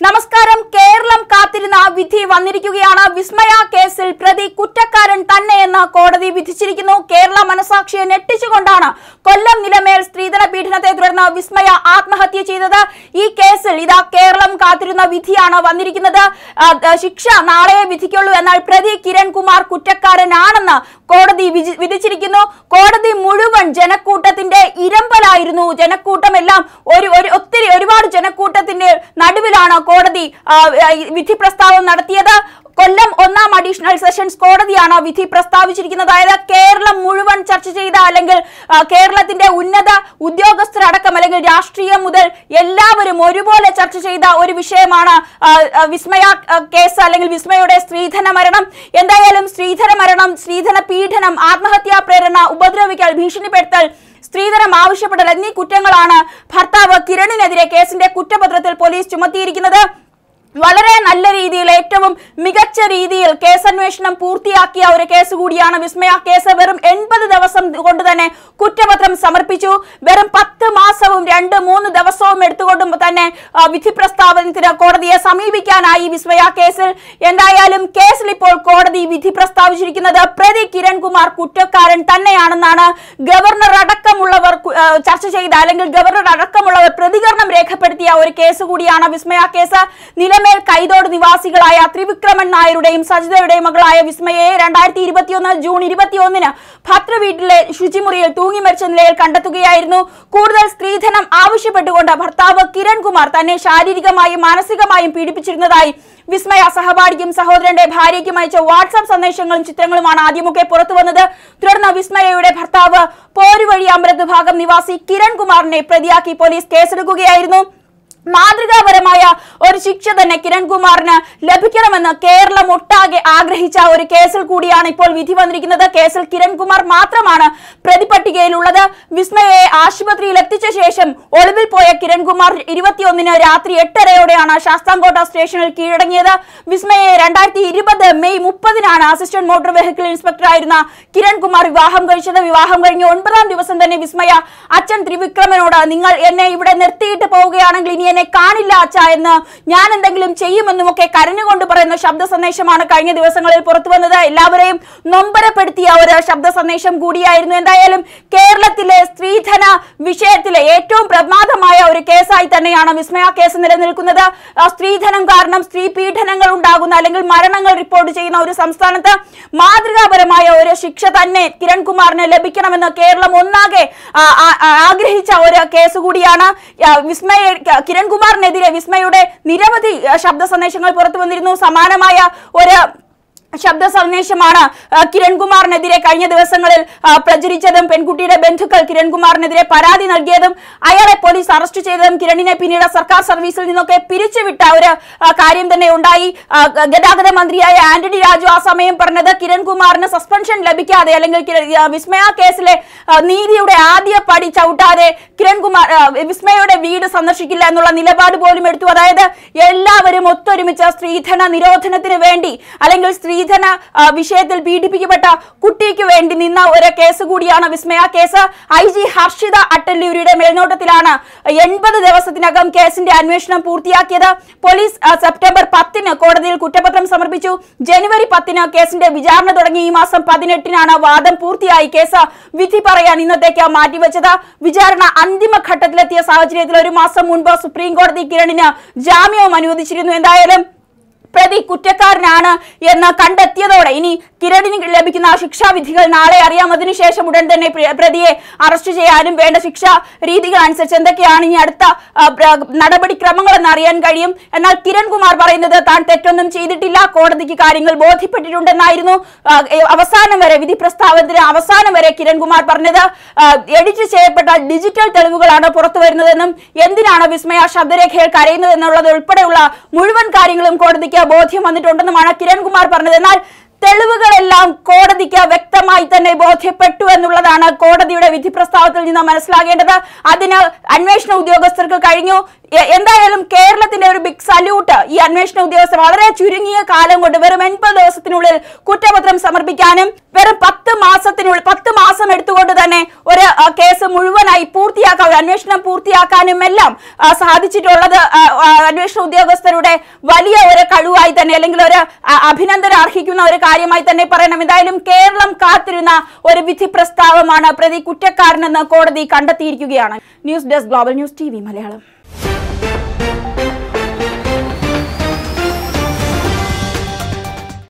നമസ്കാരം കേരളം കാത്തിരുന്ന വിധി വന്നിരിക്കുകയാണ്. വിസ്മയ കേസിൽ പ്രതി കുറ്റക്കാരൻ തന്നെയെന്ന് കോടതി വിധിച്ചിരിക്കുന്നു. കേരള മനസാക്ഷിയെ ഞെട്ടിച്ചുകൊണ്ടാണ് കൊല്ലം നിലമേൽ സ്ത്രീധന പീഡനത്തെ തുടർന്ന് വിസ്മയ ആത്മഹത്യ ചെയ്തത്. ഈ കേസിൽ ഇതാ കേരളം കാത്തിരുന്ന വിധിയാണ് വന്നിരിക്കുന്നത്. ശിക്ഷ നാളെ വിധിക്കുള്ളൂ. എന്നാൽ പ്രതി കിരൺകുമാർ കുറ്റക്കാരനാണെന്ന് കോടതി വിധിച്ചിരിക്കുന്നു. കോടതി മുഴുവൻ ജനക്കൂട്ടത്തിന്റെ ഇരമ്പലായിരുന്നു. ജനക്കൂട്ടമെല്ലാം ഒരു ഒരു ഒത്തിരി ഒരുപാട് ജനക്കൂട്ടത്തിന്റെ നടുവിലാണ് കോടതി വിധി പ്രസ്താവം നടത്തിയത് കൊല്ലം ഒന്നാം അഡീഷണൽ സെഷൻസ് കോടതിയാണ് വിധി പ്രസ്താവിച്ചിരിക്കുന്നത്. അതായത് കേരളം മുഴുവൻ ചർച്ച ചെയ്ത അല്ലെങ്കിൽ കേരളത്തിന്റെ ഉന്നത ഉദ്യോഗസ്ഥരടക്കം അല്ലെങ്കിൽ രാഷ്ട്രീയം മുതൽ എല്ലാവരും ഒരുപോലെ ചർച്ച ചെയ്ത ഒരു വിഷയമാണ് വിസ്മയ കേസ് അല്ലെങ്കിൽ വിസ്മയുടെ സ്ത്രീധന മരണം. എന്തായാലും സ്ത്രീധന മരണം സ്ത്രീധന പീഡനം ആത്മഹത്യാ പ്രേരണ ഉപദ്രവിക്കൽ ഭീഷണിപ്പെടുത്തൽ സ്ത്രീധനം ആവശ്യപ്പെടൽ എന്നീ കുറ്റങ്ങളാണ് ഭർത്താവ് കിരണിനെതിരെ കേസിന്റെ കുറ്റപത്രത്തിൽ പോലീസ് ചുമത്തിയിരിക്കുന്നത്. വളരെ നല്ല രീതിയിൽ ഏറ്റവും മികച്ച രീതിയിൽ കേസന്വേഷണം പൂർത്തിയാക്കിയ ഒരു കേസ് കൂടിയാണ് വിസ്മയ കേസ്. വെറും എൺപത് ദിവസം കൊണ്ട് തന്നെ കുറ്റപത്രം സമർപ്പിച്ചു. വെറും പത്ത് മാസവും രണ്ട് മൂന്ന് ദിവസവും എടുത്തുകൊണ്ടും തന്നെ വിധി പ്രസ്താവനത്തിന് കോടതിയെ സമീപിക്കാനായി വിസ്മയ കേസിൽ എന്തായാലും കേസിൽ ഇപ്പോൾ കോടതി വിധി പ്രസ്താവിച്ചിരിക്കുന്നത് പ്രതി കിരൺകുമാർ കുറ്റക്കാരൻ തന്നെയാണെന്നാണ്. ഗവർണർ അടക്കമുള്ളവർ ചർച്ച ചെയ്ത അല്ലെങ്കിൽ ഗവർണർ അടക്കമുള്ളവർ പ്രതികരണം രേഖപ്പെടുത്തിയ ഒരു കേസ് കൂടിയാണ് വിസ്മയ കേസ്. നിലമേൽ കൈതോട് നിവാസികളായ ത്രിവിക്രമൻ നായരുടെയും സജിതയുടെയും മകളായ വിസ്മയയെ രണ്ടായിരത്തി ഇരുപത്തിയൊന്ന് ജൂൺ ഇരുപത്തിയൊന്നിന് ഭർത്തൃവീട്ടിലെ ശുചിമുറിയിൽ തൂങ്ങി മരിച്ച നിലയിൽ കണ്ടെത്തുകയായിരുന്നു. കൂടുതൽ സ്ത്രീധനം ആവശ്യപ്പെട്ടുകൊണ്ട് ഭർത്താവ് കിരൺകുമാർ തന്നെ ശാരീരികമായും മാനസികമായും പീഡിപ്പിച്ചിരുന്നതായി വിസ്മയ സഹപാഠിക്കും സഹോദരന്റെ ഭാര്യയ്ക്കും അയച്ച വാട്സാപ്പ് സന്ദേശങ്ങളും ചിത്രങ്ങളുമാണ് ആദ്യമൊക്കെ പുറത്തു വന്നത് തുടർന്ന് വിസ്മയയുടെ ഭർത്താവ് പോരുവഴി അമൃത് ഭാഗം നിവാസി കിരൺകുമാറിനെ പ്രതിയാക്കി പോലീസ് കേസെടുക്കുകയായിരുന്നു. മാതൃകാപരമായ ഒരു ശിക്ഷ തന്നെ കിരൺകുമാറിന് ലഭിക്കണമെന്ന് കേരളം ഒട്ടാകെ ആഗ്രഹിച്ച ഒരു കേസിൽ കൂടിയാണ് ഇപ്പോൾ വിധി വന്നിരിക്കുന്നത്. കേസിൽ കിരൺകുമാർ മാത്രമാണ് പ്രതിപട്ടികയിലുള്ളത്. വിസ്മയെ ആശുപത്രിയിൽ എത്തിച്ച ശേഷം ഒളിവിൽ പോയ കിരൺകുമാർ ഇരുപത്തിയൊന്നിന് രാത്രി എട്ടരയോടെയാണ് ശാസ്താംകോട്ട സ്റ്റേഷനിൽ കീഴടങ്ങിയത്. വിസ്മയെ രണ്ടായിരത്തി ഇരുപത് മെയ് മുപ്പതിനാണ് അസിസ്റ്റന്റ് മോട്ടോർ വെഹിക്കിൾ ഇൻസ്പെക്ടർ ആയിരുന്ന കിരൺകുമാർ വിവാഹം കഴിച്ചത്. വിവാഹം കഴിഞ്ഞ് ഒൻപതാം ദിവസം തന്നെ വിസ്മയ അച്ഛൻ ത്രിവിക്രമനോട് നിങ്ങൾ എന്നെ ഇവിടെ നിർത്തിയിട്ട് പോവുകയാണെങ്കിൽ ഇനി എന്നെ കാണില്ല അച്ഛ എന്ന് ഞാൻ എന്തെങ്കിലും ചെയ്യുമെന്നും ഒക്കെ കരഞ്ഞുകൊണ്ട് പറയുന്ന ശബ്ദ സന്ദേശമാണ് കഴിഞ്ഞ ദിവസങ്ങളിൽ പുറത്തു വന്നത്. എല്ലാവരെയും നൊമ്പരപ്പെടുത്തിയ ഒരു ശബ്ദ സന്ദേശം കൂടിയായിരുന്നു. എന്തായാലും കേരളത്തിലെ സ്ത്രീധന വിഷയത്തിലെ ഏറ്റവും പ്രമാദമായ ഒരു കേസായി തന്നെയാണ് വിസ്മയ കേസ് നിലനിൽക്കുന്നത്. സ്ത്രീധനം കാരണം സ്ത്രീ പീഡനങ്ങൾ ഉണ്ടാകുന്ന അല്ലെങ്കിൽ മരണങ്ങൾ റിപ്പോർട്ട് ചെയ്യുന്ന ഒരു സംസ്ഥാനത്ത് മാതൃകാപരമായ ഒരു ശിക്ഷ തന്നെ കിരൺകുമാറിന് ലഭിക്കണമെന്ന് കേരളം ഒന്നാകെ ആഗ്രഹിച്ച ഒരു കേസ് കൂടിയാണ്. വിസ്മയ കിരൺകുമാറിനെതിരെ വിസ്മയുടെ നിരവധി ശബ്ദ സന്ദേശങ്ങൾ പുറത്തു വന്നിരുന്നു. സമാനമായ ഒരു ശബ്ദ സന്ദേശമാണ് കിരൺകുമാറിനെതിരെ കഴിഞ്ഞ ദിവസങ്ങളിൽ പ്രചരിച്ചതും പെൺകുട്ടിയുടെ ബന്ധുക്കൾ കിരൺകുമാറിനെതിരെ പരാതി നൽകിയതും അയാളെ പോലീസ് അറസ്റ്റ് ചെയ്തതും കിരണിനെ പിന്നീട് സർക്കാർ സർവീസിൽ നിന്നൊക്കെ പിരിച്ചുവിട്ട ഒരു കാര്യം തന്നെ ഉണ്ടായി. ഗതാഗത മന്ത്രിയായ ആന്റണി രാജു ആ സമയം പറഞ്ഞത് കിരൺകുമാറിന് സസ്പെൻഷൻ ലഭിക്കാതെ അല്ലെങ്കിൽ വിസ്മയ കേസിലെ നീതിയുടെ ആദ്യ പടി ചവിട്ടാതെ കിരൺകുമാർ വിസ്മയയുടെ വീട് സന്ദർശിക്കില്ല എന്നുള്ള നിലപാട് പോലും എടുത്തു. അതായത് എല്ലാവരും ഒത്തൊരുമിച്ച് സ്ത്രീധന നിരോധനത്തിന് വേണ്ടി അല്ലെങ്കിൽ സ്ത്രീധന ആ, വിഷയത്തിൽ പീഡിപ്പിക്കപ്പെട്ട കുട്ടിക്ക് വേണ്ടി നിന്ന ഒരു കേസ് കൂടിയാണ് Vismaya case. I G Harshita അട്ടല്ലൂരിയുടെ മേൽനോട്ടത്തിലാണ് എൺപത് ദിവസത്തിനകം കേസിന്റെ അന്വേഷണം പൂർത്തിയാക്കിയത്. പോലീസ് സെപ്റ്റംബർ പത്തിന് കോടതിയിൽ കുറ്റപത്രം സമർപ്പിച്ചു. ജനുവരി പത്തിന് കേസിന്റെ വിചാരണ തുടങ്ങി. ഈ മാസം പതിനെട്ടിനാണ് വാദം പൂർത്തിയായി. കേസ് വിധി പറയാൻ ഇന്നത്തേക്ക് മാറ്റിവെച്ചത്. വിചാരണ അന്തിമ ഘട്ടത്തിലെത്തിയ സാഹചര്യത്തിൽ ഒരു മാസം മുൻപ് സുപ്രീം കോടതി കിരണിന് ജാമ്യവും അനുവദിച്ചിരുന്നു. എന്തായാലും പ്രതി കുറ്റക്കാരനാണ് എന്ന് കണ്ടെത്തിയതോടെ ഇനി കിരണിന് ലഭിക്കുന്ന ശിക്ഷാവിധികൾ നാളെ അറിയാം. അതിനുശേഷം ഉടൻ തന്നെ പ്രതിയെ അറസ്റ്റ് ചെയ്യാനും വേണ്ട ശിക്ഷാ രീതികൾ അനുസരിച്ച് എന്തൊക്കെയാണ് ഇനി അടുത്ത നടപടിക്രമങ്ങളെന്ന് അറിയാൻ കഴിയും. എന്നാൽ കിരൺകുമാർ പറയുന്നത് താൻ തെറ്റൊന്നും ചെയ്തിട്ടില്ല. കോടതിക്ക് കാര്യങ്ങൾ ബോധ്യപ്പെട്ടിട്ടുണ്ടെന്നായിരുന്നു. അവസാനം വരെ വിധി പ്രസ്താവനത്തിന് അവസാനം വരെ കിരൺകുമാർ പറഞ്ഞത്. എഡിറ്റ് ചെയ്യപ്പെട്ട ഡിജിറ്റൽ തെളിവുകളാണ് പുറത്തു വരുന്നതെന്നും എന്തിനാണ് വിസ്മയ ശബ്ദരേഖയിൽ കരയുന്നത് എന്നുള്ളത് ഉൾപ്പെടെയുള്ള മുഴുവൻ കാര്യങ്ങളും കോടതിക്ക് ബോധ്യം വന്നിട്ടുണ്ടെന്നുമാണ് കിരൺകുമാർ പറഞ്ഞത്. എന്നാൽ തെളിവുകളെല്ലാം കോടതിക്ക് വ്യക്തമായി തന്നെ ബോധ്യപ്പെട്ടു എന്നുള്ളതാണ് കോടതിയുടെ വിധി പ്രസ്താവത്തിൽ നിന്ന് മനസ്സിലാകേണ്ടത്. അതിന് അന്വേഷണ ഉദ്യോഗസ്ഥർക്ക് കഴിഞ്ഞു. എന്തായാലും കേരളത്തിന്റെ ഒരു ബിഗ് സല്യൂട്ട് ഈ അന്വേഷണ ഉദ്യോഗസ്ഥർ വളരെ ചുരുങ്ങിയ കാലം കൊണ്ട് വെറും എൺപത് ദിവസത്തിനുള്ളിൽ കുറ്റപത്രം സമർപ്പിക്കാനും വെറും പത്ത് മാസത്തിനുള്ളിൽ പത്ത് മാസം എടുത്തുകൊണ്ട് തന്നെ ഒരു കേസ് മുഴുവനായി പൂർത്തിയാക്കാൻ ഒരു അന്വേഷണം പൂർത്തിയാക്കാനും എല്ലാം സാധിച്ചിട്ടുള്ളത് അന്വേഷണ ഉദ്യോഗസ്ഥരുടെ വലിയ ഒരു കഴിവായി തന്നെ അല്ലെങ്കിൽ ഒരു അഭിനന്ദനം അർഹിക്കുന്ന ഒരു കാര്യമായി തന്നെ പറയണം. എന്തായാലും കേരളം കാത്തിരുന്ന ഒരു വിധി പ്രസ്താവമാണ് പ്രതി കുറ്റക്കാരനെന്ന് കോടതി കണ്ടെത്തിയിരിക്കുകയാണ്. News desk global news T Malayalam. Thank you.